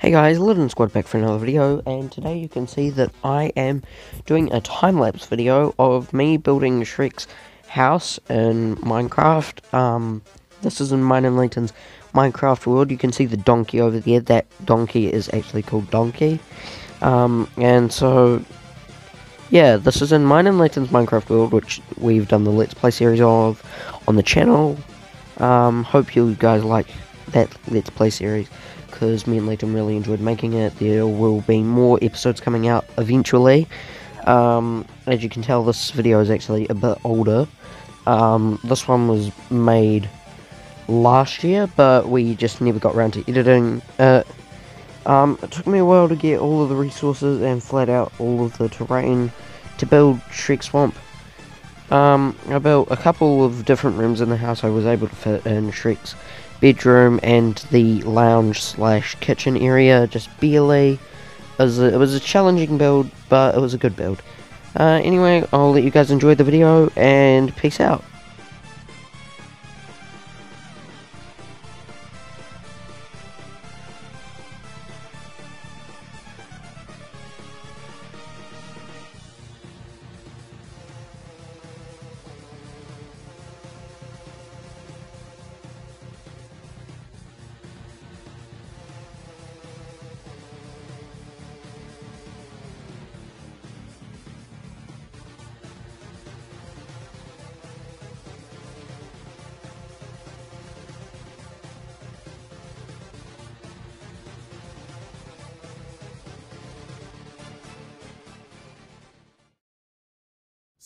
Hey guys, Liten Squad back for another video, and today you can see that I am doing a time-lapse video of me building Shrek's house in Minecraft. Um, this is in mine and Layton's Minecraft world. You can see the donkey over there. That donkey is actually called Donkey. Um, and so, yeah, this is in mine and Layton's Minecraft world, which we've done the Let's Play series of on the channel. Um, hope you guys like that Let's Play series because me and Layton really enjoyed making it. There will be more episodes coming out eventually. Um, as you can tell, this video is actually a bit older. Um, this one was made last year, but we just never got around to editing it. Um, it took me a while to get all of the resources and flat out all of the terrain to build Shrek Swamp. Um, I built a couple of different rooms in the house I was able to fit in Shrek's bedroom and the lounge slash kitchen area just barely. It was, a, it was a challenging build, but it was a good build. Uh, anyway, I'll let you guys enjoy the video, and peace out.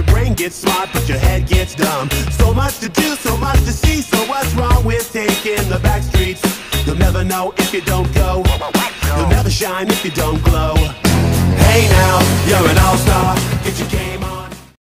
Your brain gets smart, but your head gets dumb. So much to do, so much to see. So what's wrong with taking the back streets? You'll never know if you don't go. You'll never shine if you don't glow. Hey now, you're an all-star. Get your game on.